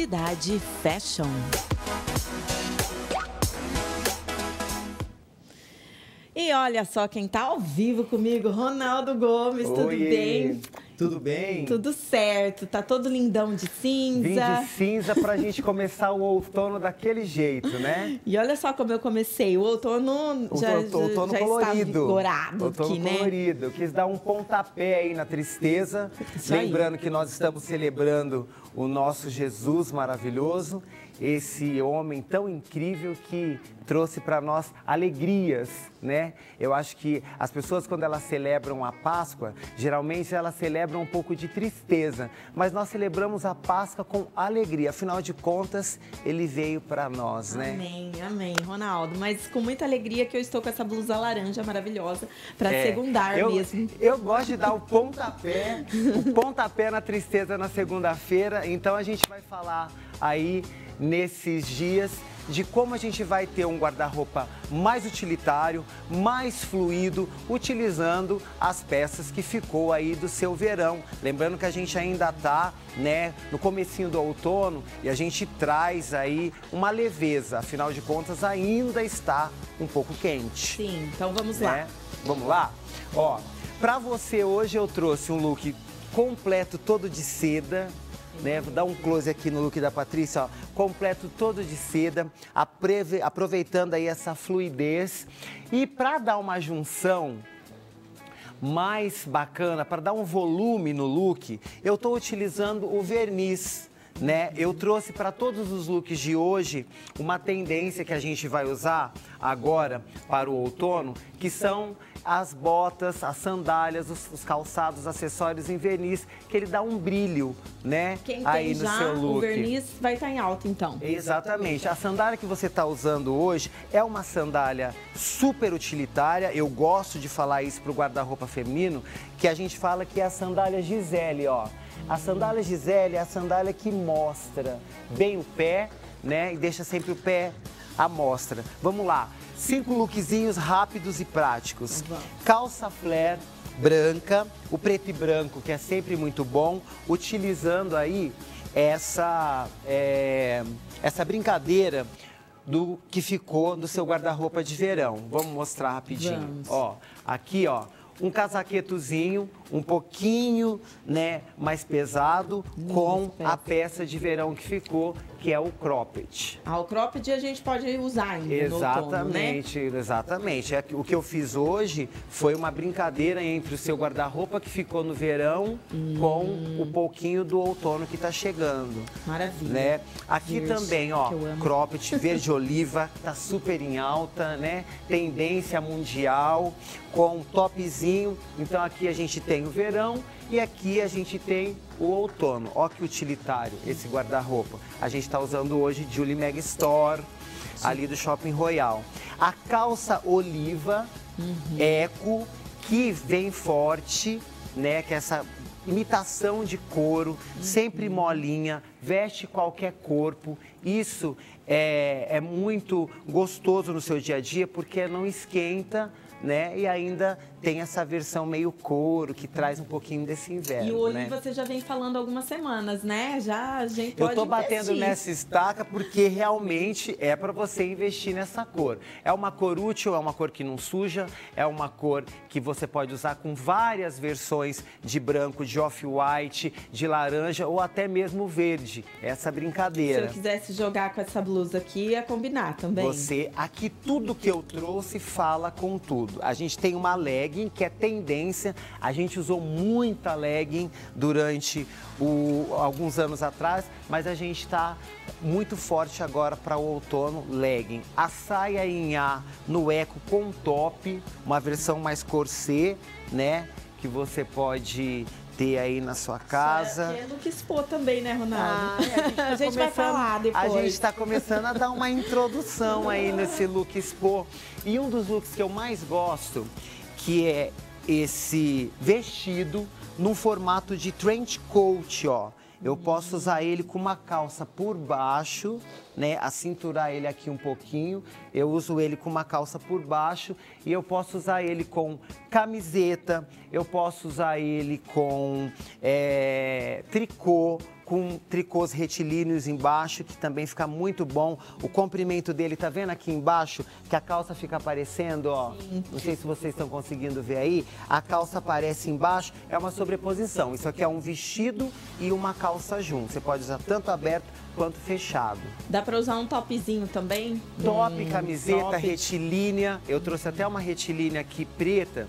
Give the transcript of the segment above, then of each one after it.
Cidade Fashion. E olha só quem tá ao vivo comigo, Ronaldo Gomes, tudo Oiê. bem? Tudo bem? Tudo certo, tá todo lindão de cinza. Vim de cinza pra gente começar o outono daquele jeito, né? E olha só como eu comecei, o outono já, outono, outono já está colorido. vigorado outono aqui, né? colorido. Eu quis dar um pontapé aí na tristeza. Isso aí. Lembrando que nós estamos celebrando o nosso Jesus maravilhoso, esse homem tão incrível que trouxe para nós alegrias, né? Eu acho que as pessoas quando elas celebram a Páscoa, geralmente elas celebram um pouco de tristeza, mas nós celebramos a Páscoa com alegria. Afinal de contas, ele veio para nós, né? Amém, amém, Ronaldo. Mas com muita alegria que eu estou com essa blusa laranja maravilhosa para É, segundar eu, mesmo. Eu gosto de dar o pontapé, o pontapé na tristeza na segunda-feira. Então a gente vai falar aí nesses dias de como a gente vai ter um guarda-roupa mais utilitário, mais fluido, utilizando as peças que ficou aí do seu verão. Lembrando que a gente ainda tá, né, no comecinho do outono e a gente traz aí uma leveza, afinal de contas ainda está um pouco quente Sim, então vamos lá. né? Vamos lá? Ó, pra você hoje eu trouxe um look completo todo de seda, né? Vou dar um close aqui no look da Patrícia, ó. Completo todo de seda, aproveitando aí essa fluidez. E pra dar uma junção mais bacana, para dar um volume no look, eu estou utilizando o verniz. Né? Eu trouxe para todos os looks de hoje uma tendência que a gente vai usar agora para o outono, que são as botas, as sandálias, os, os calçados, acessórios em verniz, que ele dá um brilho, né? Quem aí tem no já seu look. o verniz vai estar em alta, então. Exatamente. A sandália que você está usando hoje é uma sandália super utilitária. Eu gosto de falar isso para o guarda-roupa feminino, que a gente fala que é a sandália Gisele, ó. A sandália Gisele é a sandália que mostra bem o pé, né? E deixa sempre o pé à mostra. Vamos lá. Cinco lookzinhos rápidos e práticos. Vamos. Calça flare branca, o preto e branco, que é sempre muito bom, utilizando aí essa, é, essa brincadeira do que ficou do seu guarda-roupa de verão. Vamos mostrar rapidinho. Vamos. Ó, aqui, ó, um casaquetozinho, um pouquinho, né, mais pesado, com a peça de verão que ficou, que é o cropped. Ah, o cropped a gente pode usar ainda no outono, né? Exatamente, exatamente. É O que eu fiz hoje foi uma brincadeira entre o seu guarda-roupa que ficou no verão com o pouquinho do outono que está chegando. Maravilha. Né? Aqui Verde, também, ó, cropped verde oliva, tá super em alta, né? Tendência mundial, com um topzinho. Então aqui a gente tem o verão e aqui a gente tem o outono. Ó que utilitário esse guarda-roupa. A gente está usando hoje Julie Mag Store, ali do Shopping Royal. A calça oliva eco, que vem forte, né? Que é essa imitação de couro, sempre molinha, veste qualquer corpo. Isso é, é muito gostoso no seu dia a dia porque não esquenta, né? E ainda tem essa versão meio couro que traz um pouquinho desse inverno. E o oliva né? você já vem falando há algumas semanas, né? Já a gente Eu pode tô batendo investir. nessa estaca porque realmente é para você investir nessa cor. É uma cor útil, é uma cor que não suja, é uma cor que você pode usar com várias versões de branco, de off-white, de laranja ou até mesmo verde. Essa Se eu brincadeira. quisesse jogar com essa blusa aqui, ia combinar também. Você, aqui tudo que eu trouxe fala com tudo. A gente tem uma legging que é tendência. A gente usou muita legging durante o- alguns anos atrás, mas a gente está muito forte agora para o outono legging. A saia em A no eco com top, uma versão mais corset, né? Que você pode ter aí na sua casa. É, é look expo também, né, Ronaldo? Ah, a gente vai falar depois. A gente está começando a dar uma introdução aí nesse look expo. E um dos looks que eu mais gosto, que é esse vestido num formato de trench coat, ó. Eu posso usar ele com uma calça por baixo, né? A cinturar ele aqui um pouquinho. Eu uso ele com uma calça por baixo e eu posso usar ele com camiseta. Eu posso usar ele com é, tricô, com tricôs retilíneos embaixo, que também fica muito bom. O comprimento dele, tá vendo aqui embaixo? Que a calça fica aparecendo, ó. Sim. Não sei se vocês estão conseguindo ver aí. A calça aparece embaixo, é uma sobreposição. Isso aqui é um vestido e uma calça junto. Você pode usar tanto aberto quanto fechado. Dá para usar um topzinho também? Top, hum, camiseta, top. retilínea. Eu trouxe até uma retilínea aqui preta.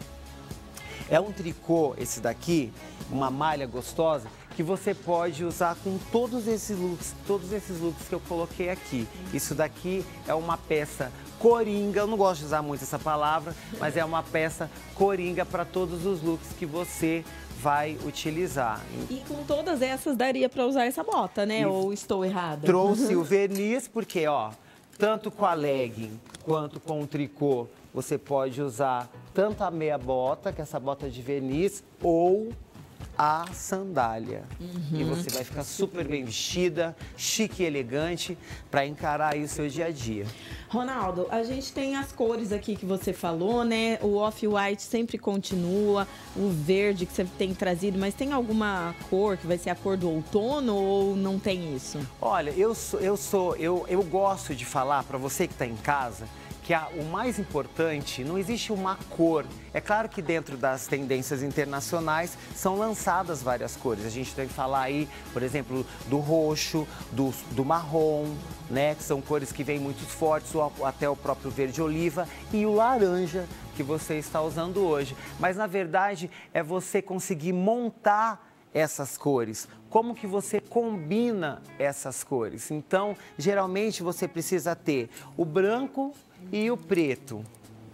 É um tricô esse daqui, uma malha gostosa que você pode usar com todos esses looks, todos esses looks que eu coloquei aqui. Isso daqui é uma peça coringa, eu não gosto de usar muito essa palavra, mas é uma peça coringa para todos os looks que você vai utilizar. E com todas essas daria para usar essa bota, né? E Ou estou errada? Trouxe o verniz porque, ó, tanto com a legging quanto com o tricô, você pode usar tanto a meia bota, que é essa bota de verniz, ou a sandália. Uhum. E você vai ficar super bem vestida, chique e elegante para encarar aí o seu dia a dia. Ronaldo, a gente tem as cores aqui que você falou, né? O off-white sempre continua, o verde que você tem trazido, mas tem alguma cor que vai ser a cor do outono ou não tem isso? Olha, eu sou, eu sou, eu, eu gosto de falar para você que está em casa que a, o mais importante, não existe uma cor. É claro que dentro das tendências internacionais são lançadas várias cores. A gente tem que falar aí, por exemplo, do roxo, do, do marrom, né? Que são cores que vêm muito fortes, ou até o próprio verde oliva e o laranja que você está usando hoje. Mas na verdade é você conseguir montar essas cores? Como que você combina essas cores? Então, geralmente você precisa ter o branco e o preto,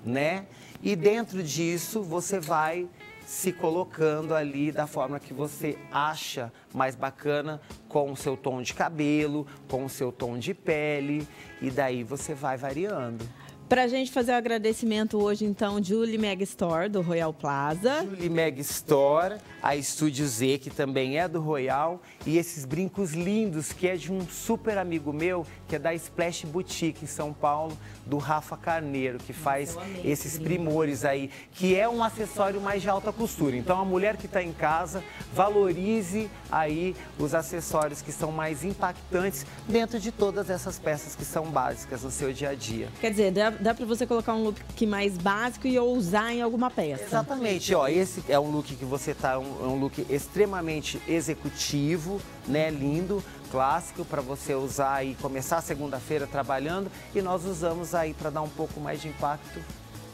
né? E dentro disso você vai se colocando ali da forma que você acha mais bacana com o seu tom de cabelo, com o seu tom de pele e daí você vai variando. Pra gente fazer o agradecimento hoje, então, Julie Meg Store, do Royal Plaza. Julie Meg Store, a Estúdio Z, que também é do Royal, e esses brincos lindos, que é de um super amigo meu, que é da Splash Boutique em São Paulo, do Rafa Carneiro, que faz esses primores aí, que é um acessório mais de alta costura. Então, a mulher que está em casa, valorize aí os acessórios que são mais impactantes dentro de todas essas peças que são básicas no seu dia a dia. Quer dizer, dá para você colocar um look mais básico e ousar em alguma peça. Exatamente, ó, esse é um look que você tá, um, é um look extremamente executivo, né, lindo, clássico para você usar e começar a segunda-feira trabalhando e nós usamos aí para dar um pouco mais de impacto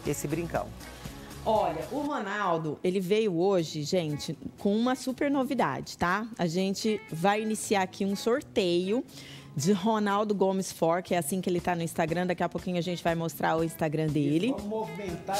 esse brincão. Olha, o Ronaldo, ele veio hoje, gente, com uma super novidade, tá? A gente vai iniciar aqui um sorteio de Ronaldo Gomes For, que é assim que ele está no Instagram. Daqui a pouquinho a gente vai mostrar o Instagram dele. Vamos movimentar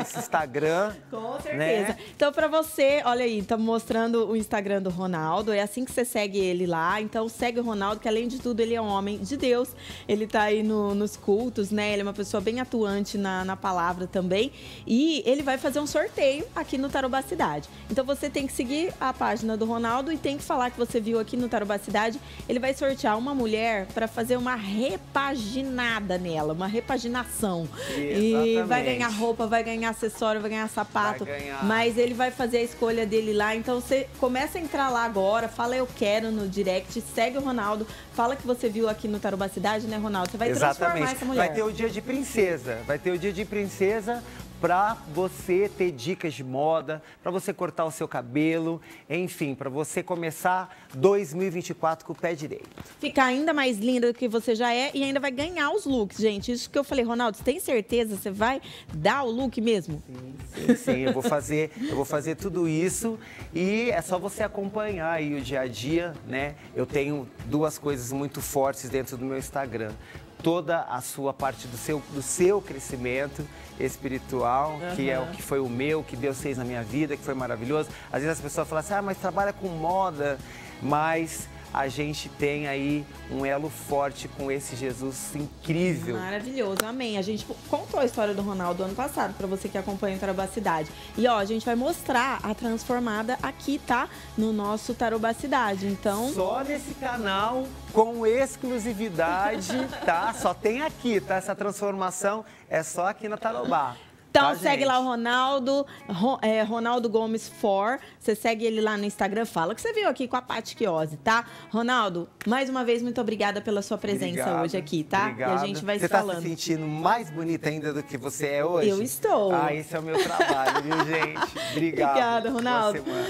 esse Instagram. Com certeza. Né? Então, para você, olha aí, estamos mostrando o Instagram do Ronaldo. É assim que você segue ele lá. Então, segue o Ronaldo, que além de tudo, ele é um homem de Deus. Ele está aí no, nos cultos, né? Ele é uma pessoa bem atuante na, na palavra também. E ele vai fazer um sorteio aqui no Tarobá Cidade. Então, você tem que seguir a página do Ronaldo e tem que falar que você viu aqui no Tarobá Cidade. Ele vai sortear uma uma mulher para fazer uma repaginada nela, uma repaginação. Exatamente. E vai ganhar roupa, vai ganhar acessório, vai ganhar sapato. Vai ganhar. Mas ele vai fazer a escolha dele lá. Então você começa a entrar lá agora, fala eu quero no direct, segue o Ronaldo, fala que você viu aqui no Tarubá Cidade, né, Ronaldo? Você vai Exatamente. transformar essa mulher. Vai ter o dia de princesa. Vai ter o dia de princesa para você ter dicas de moda, para você cortar o seu cabelo, enfim, para você começar 2024 com o pé direito. Ficar ainda mais linda do que você já é e ainda vai ganhar os looks, gente. Isso que eu falei, Ronaldo, você tem certeza você vai dar o look mesmo? Sim, sim, sim. eu vou fazer, eu vou fazer tudo isso e é só você acompanhar aí o dia a dia, né? Eu tenho duas coisas muito fortes dentro do meu Instagram toda a sua parte do seu, do seu crescimento espiritual, uhum. que é o que foi o meu, que Deus fez na minha vida, que foi maravilhoso. Às vezes as pessoas falam assim, ah, mas trabalha com moda, mas a gente tem aí um elo forte com esse Jesus incrível. Maravilhoso, amém. A gente contou a história do Ronaldo ano passado, para você que acompanha o Tarobá Cidade. E ó, a gente vai mostrar a transformada aqui, tá? No nosso Tarobá Cidade. Então. Só nesse canal, com exclusividade, tá? Só tem aqui, tá? Essa transformação é só aqui na Tarobá. Então tá, segue gente? lá o Ronaldo, Ro- é, Ronaldo Gomes For. Você segue ele lá no Instagram, fala que você viu aqui com a Paty Chiose, tá? Ronaldo, mais uma vez, muito obrigada pela sua presença Obrigado, hoje aqui, tá? obrigado. E a gente vai você se tá falando. se sentindo mais bonita ainda do que você é hoje? Eu estou. Ah, esse é o meu trabalho, viu, gente? Obrigado. Obrigada, Ronaldo.